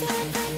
Thank you.